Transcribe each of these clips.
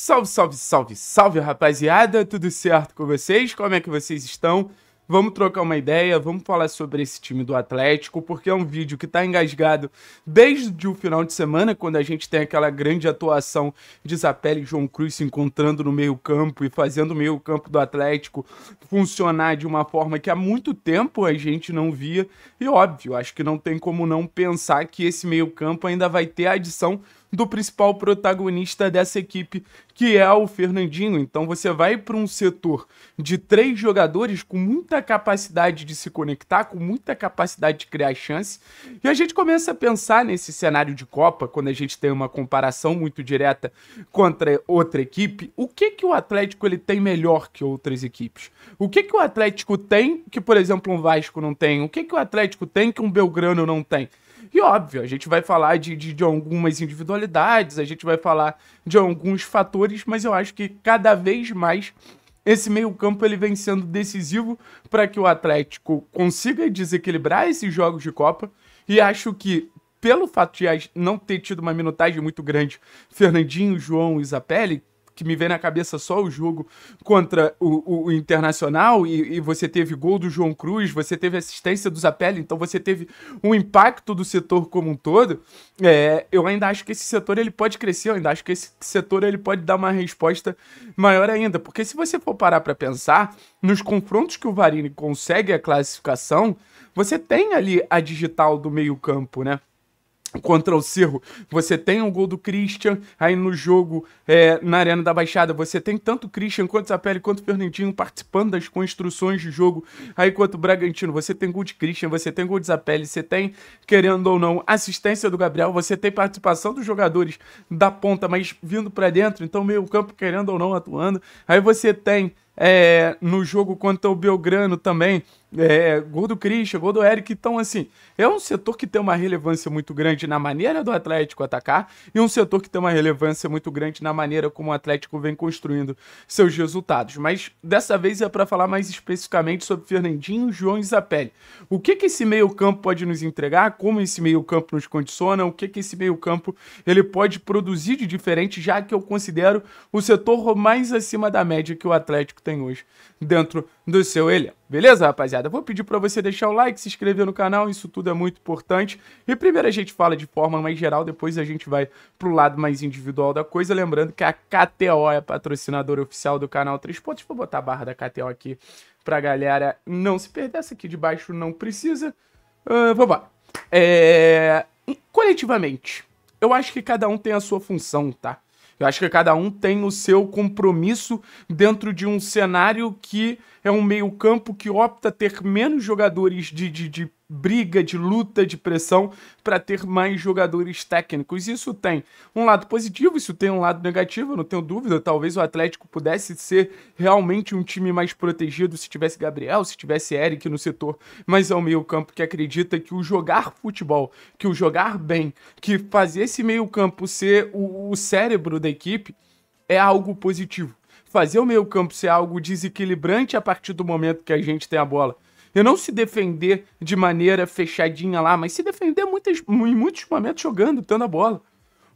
Salve, salve, salve, salve, rapaziada! Tudo certo com vocês? Como é que vocês estão? Vamos trocar uma ideia, vamos falar sobre esse time do Atlético, porque é um vídeo que está engasgado desde o final de semana, quando a gente tem aquela grande atuação de Zapelli e João Cruz se encontrando no meio-campo e fazendo o meio-campo do Atlético funcionar de uma forma que há muito tempo a gente não via. E óbvio, acho que não tem como não pensar que esse meio-campo ainda vai ter a adição do principal protagonista dessa equipe, que é o Fernandinho. Então você vai para um setor de três jogadores com muita capacidade de se conectar, com muita capacidade de criar chance. E a gente começa a pensar nesse cenário de Copa, quando a gente tem uma comparação muito direta contra outra equipe, o que que o Atlético ele tem melhor que outras equipes? O que que o Atlético tem que, por exemplo, um Vasco não tem? O que que o Atlético tem que um Belgrano não tem? E óbvio, a gente vai falar de, de, de, algumas individualidades, a gente vai falar de alguns fatores, mas eu acho que cada vez mais esse meio-campo ele vem sendo decisivo para que o Atlético consiga desequilibrar esses jogos de Copa. E acho que, pelo fato de não ter tido uma minutagem muito grande, Fernandinho, João e Zapelli, que me vem na cabeça só o jogo contra o, o Internacional e, e, você teve gol do João Cruz, você teve assistência do Zapelli, então você teve um impacto do setor como um todo. É, eu ainda acho que esse setor ele pode crescer, eu ainda acho que esse setor ele pode dar uma resposta maior ainda, porque se você for parar para pensar nos confrontos que o Varini consegue a classificação, você tem ali a digital do meio campo, né? Contra o Cerro, você tem o gol do Christian, aí no jogo é, na Arena da Baixada, você tem tanto o Christian quanto o Zapelli quanto o Fernandinho participando das construções de jogo, aí quanto o Bragantino, você tem gol de Christian, você tem gol de Zapelli, você tem, querendo ou não, assistência do Gabriel, você tem participação dos jogadores da ponta, mas vindo para dentro, então meio campo querendo ou não atuando, aí você tem é, no jogo contra o Belgrano também, é, gol do Christian, gol do Eric. Então, assim, é um setor que tem uma relevância muito grande na maneira do Atlético atacar e um setor que tem uma relevância muito grande na maneira como o Atlético vem construindo seus resultados. Mas dessa vez é para falar mais especificamente sobre Fernandinho, João e Zapelli. O que, que esse meio-campo pode nos entregar? Como esse meio-campo nos condiciona? O que, que esse meio-campo ele pode produzir de diferente, já que eu considero o setor mais acima da média que o Atlético tem hoje dentro do seu elenco. Beleza, rapaziada? Vou pedir para você deixar o like, se inscrever no canal, isso tudo é muito importante. E primeiro a gente fala de forma mais geral, depois a gente vai pro lado mais individual da coisa. Lembrando que a KTO é patrocinadora oficial do canal 3 Pontos. Vou botar a barra da KTO aqui pra galera não se perder. Essa aqui de baixo não precisa. Uh, vamos lá. É... Coletivamente, eu acho que cada um tem a sua função, tá? Eu acho que cada um tem o seu compromisso dentro de um cenário que é um meio-campo que opta ter menos jogadores de, de, de briga, de luta, de pressão, para ter mais jogadores técnicos. Isso tem um lado positivo, isso tem um lado negativo, não tenho dúvida. Talvez o Atlético pudesse ser realmente um time mais protegido se tivesse Gabriel, se tivesse Eric no setor, mas é o meio-campo que acredita que o jogar futebol, que o jogar bem, que fazer esse meio-campo ser o, o cérebro da equipe é algo positivo fazer o meio campo ser algo desequilibrante a partir do momento que a gente tem a bola. E não se defender de maneira fechadinha lá, mas se defender muitas, em muitos momentos jogando, tendo a bola.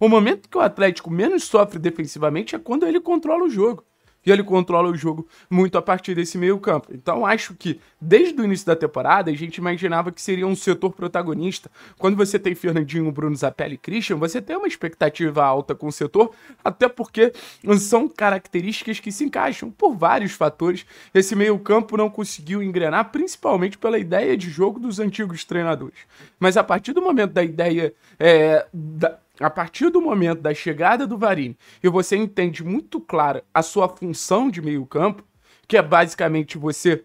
O momento que o Atlético menos sofre defensivamente é quando ele controla o jogo e ele controla o jogo muito a partir desse meio campo. Então acho que desde o início da temporada a gente imaginava que seria um setor protagonista. Quando você tem Fernandinho, Bruno Zapelli e Christian, você tem uma expectativa alta com o setor, até porque são características que se encaixam por vários fatores. Esse meio campo não conseguiu engrenar, principalmente pela ideia de jogo dos antigos treinadores. Mas a partir do momento da ideia é, da, a partir do momento da chegada do Varini e você entende muito clara a sua função de meio-campo, que é basicamente você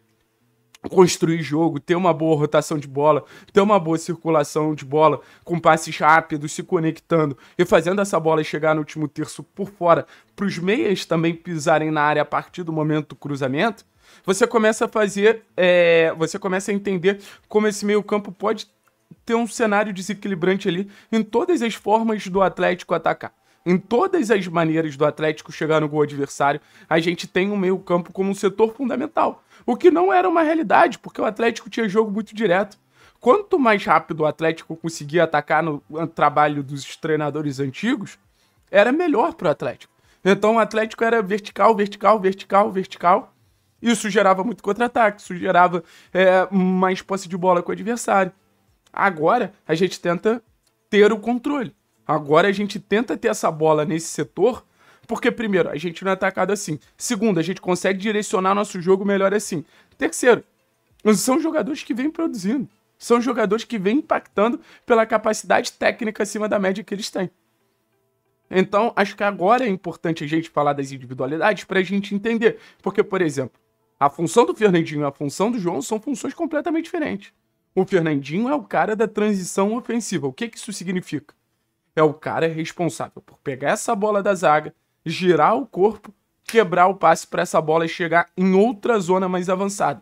construir jogo, ter uma boa rotação de bola, ter uma boa circulação de bola, com passes rápidos, se conectando e fazendo essa bola chegar no último terço por fora, para os meias também pisarem na área a partir do momento do cruzamento, você começa a fazer, é, você começa a entender como esse meio campo pode ter um cenário desequilibrante ali em todas as formas do Atlético atacar. Em todas as maneiras do Atlético chegar no gol adversário, a gente tem o meio-campo como um setor fundamental. O que não era uma realidade, porque o Atlético tinha jogo muito direto. Quanto mais rápido o Atlético conseguia atacar no trabalho dos treinadores antigos, era melhor para o Atlético. Então o Atlético era vertical, vertical, vertical, vertical. Isso gerava muito contra-ataque, isso gerava é, mais posse de bola com o adversário. Agora a gente tenta ter o controle. Agora a gente tenta ter essa bola nesse setor, porque, primeiro, a gente não é atacado assim. Segundo, a gente consegue direcionar nosso jogo melhor assim. Terceiro, são jogadores que vêm produzindo. São jogadores que vêm impactando pela capacidade técnica acima da média que eles têm. Então, acho que agora é importante a gente falar das individualidades para a gente entender. Porque, por exemplo, a função do Fernandinho e a função do João são funções completamente diferentes. O Fernandinho é o cara da transição ofensiva. O que, que isso significa? É o cara responsável por pegar essa bola da zaga, girar o corpo, quebrar o passe para essa bola e chegar em outra zona mais avançada.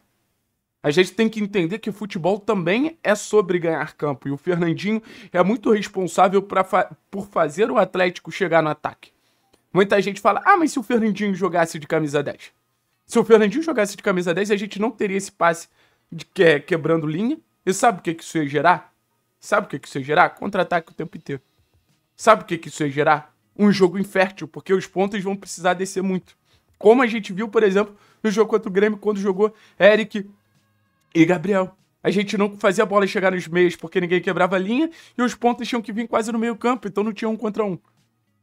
A gente tem que entender que o futebol também é sobre ganhar campo. E o Fernandinho é muito responsável fa por fazer o Atlético chegar no ataque. Muita gente fala: ah, mas se o Fernandinho jogasse de camisa 10? Se o Fernandinho jogasse de camisa 10, a gente não teria esse passe de que, quebrando linha. E sabe o que, que isso ia gerar? Sabe o que, que isso ia gerar? Contra-ataque o tempo inteiro. Sabe o que, que isso ia gerar? Um jogo infértil, porque os pontos vão precisar descer muito. Como a gente viu, por exemplo, no jogo contra o Grêmio, quando jogou Eric e Gabriel. A gente não fazia a bola chegar nos meios porque ninguém quebrava a linha e os pontos tinham que vir quase no meio campo, então não tinha um contra um.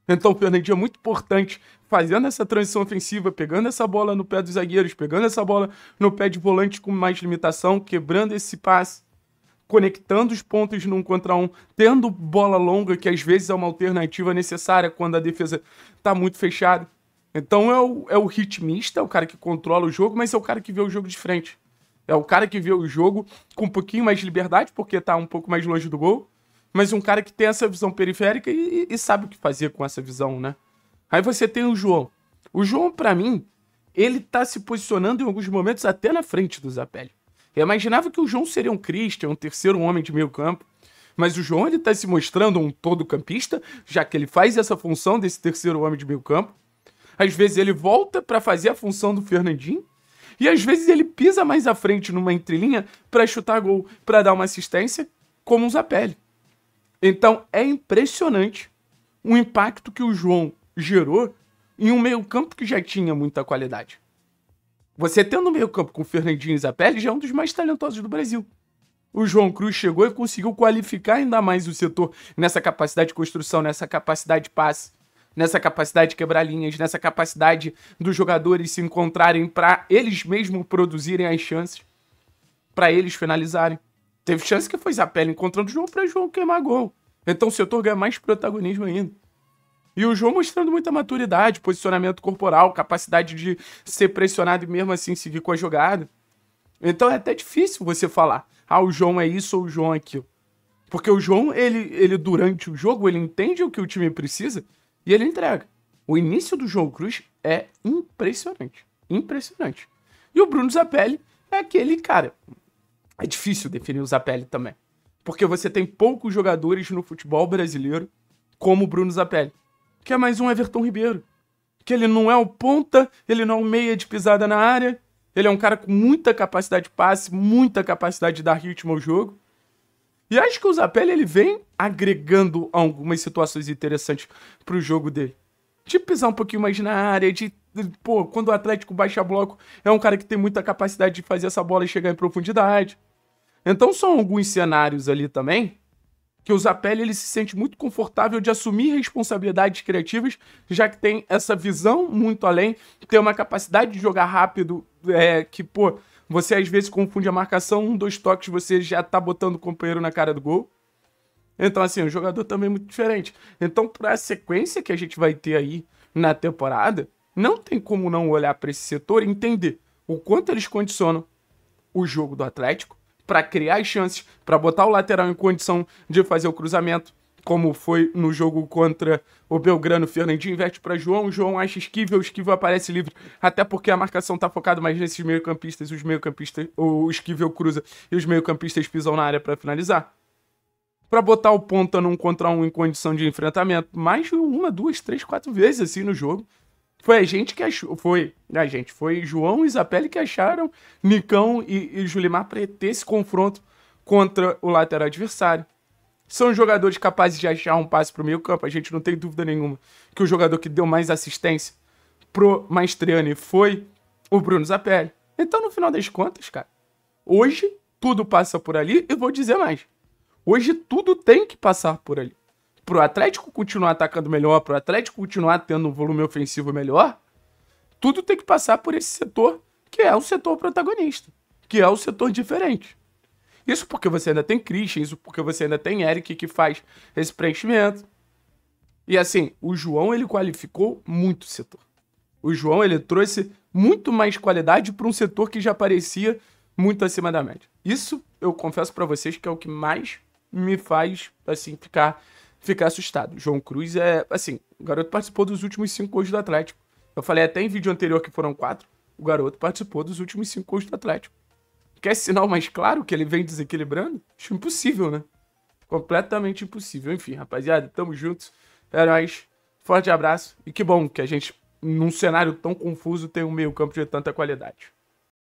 Então o Fernandinho é muito importante fazendo essa transição ofensiva, pegando essa bola no pé dos zagueiros, pegando essa bola no pé de volante com mais limitação, quebrando esse passe, conectando os pontos num contra um, tendo bola longa, que às vezes é uma alternativa necessária quando a defesa está muito fechada. Então é o, é o ritmista, é o cara que controla o jogo, mas é o cara que vê o jogo de frente. É o cara que vê o jogo com um pouquinho mais de liberdade, porque tá um pouco mais longe do gol. Mas um cara que tem essa visão periférica e, e sabe o que fazer com essa visão, né? Aí você tem o João. O João, para mim, ele tá se posicionando em alguns momentos até na frente do Zapelli. Eu imaginava que o João seria um Christian, um terceiro homem de meio campo. Mas o João ele tá se mostrando um todo campista, já que ele faz essa função desse terceiro homem de meio campo. Às vezes ele volta para fazer a função do Fernandinho. E às vezes ele pisa mais à frente numa entrelinha para chutar gol, para dar uma assistência, como um Zapelli. Então é impressionante o impacto que o João gerou em um meio-campo que já tinha muita qualidade. Você tendo um meio-campo com Fernandinho e Zapelli já é um dos mais talentosos do Brasil. O João Cruz chegou e conseguiu qualificar ainda mais o setor nessa capacidade de construção, nessa capacidade de passe, nessa capacidade de quebrar linhas, nessa capacidade dos jogadores se encontrarem para eles mesmos produzirem as chances, para eles finalizarem. Teve chance que foi Zapelli encontrando o João para João queimar gol. Então o setor ganha mais protagonismo ainda. E o João mostrando muita maturidade, posicionamento corporal, capacidade de ser pressionado e mesmo assim seguir com a jogada. Então é até difícil você falar, ah, o João é isso ou o João é aquilo. Porque o João, ele, ele durante o jogo, ele entende o que o time precisa e ele entrega. O início do João Cruz é impressionante. Impressionante. E o Bruno Zapelli é aquele cara. É difícil definir o Zapelli também. Porque você tem poucos jogadores no futebol brasileiro como o Bruno Zapelli. Que é mais um Everton Ribeiro. Que ele não é o ponta, ele não é o meia de pisada na área. Ele é um cara com muita capacidade de passe, muita capacidade de dar ritmo ao jogo. E acho que o Zapelli ele vem agregando algumas situações interessantes pro jogo dele. De pisar um pouquinho mais na área, de. Pô, quando o Atlético baixa bloco, é um cara que tem muita capacidade de fazer essa bola chegar em profundidade. Então são alguns cenários ali também que o Zapelli ele se sente muito confortável de assumir responsabilidades criativas, já que tem essa visão muito além, tem uma capacidade de jogar rápido, é, que, pô, você às vezes confunde a marcação, um, dois toques, você já tá botando o companheiro na cara do gol. Então, assim, o jogador também é muito diferente. Então, para a sequência que a gente vai ter aí na temporada, não tem como não olhar para esse setor e entender o quanto eles condicionam o jogo do Atlético para criar chances, para botar o lateral em condição de fazer o cruzamento, como foi no jogo contra o Belgrano. Fernandinho inverte para João, João acha esquivel, o esquivel aparece livre, até porque a marcação tá focada mais nesses meio-campistas, os meio-campistas, o esquivel cruza e os meio-campistas pisam na área para finalizar. Para botar o ponta num contra um em condição de enfrentamento, mais uma, duas, três, quatro vezes assim no jogo. Foi a gente que achou. Foi. A gente. Foi João e Isapelli que acharam Nicão e, e Julimar para ter esse confronto contra o lateral adversário. São jogadores capazes de achar um passe pro meio campo. A gente não tem dúvida nenhuma que o jogador que deu mais assistência pro Maestriani foi o Bruno Zapelli. Então, no final das contas, cara, hoje tudo passa por ali e vou dizer mais. Hoje tudo tem que passar por ali. Pro Atlético continuar atacando melhor, pro Atlético continuar tendo um volume ofensivo melhor, tudo tem que passar por esse setor que é o setor protagonista, que é o setor diferente. Isso porque você ainda tem Christian, isso porque você ainda tem Eric que faz esse preenchimento. E assim, o João ele qualificou muito o setor. O João ele trouxe muito mais qualidade para um setor que já parecia muito acima da média. Isso eu confesso para vocês que é o que mais me faz assim ficar ficar assustado. João Cruz é assim, o garoto participou dos últimos cinco gols do Atlético. Eu falei até em vídeo anterior que foram quatro. O garoto participou dos últimos cinco gols do Atlético. Quer sinal mais claro que ele vem desequilibrando? Acho impossível, né? Completamente impossível. Enfim, rapaziada, tamo juntos. É nóis. Forte abraço. E que bom que a gente, num cenário tão confuso, tem um meio campo de tanta qualidade.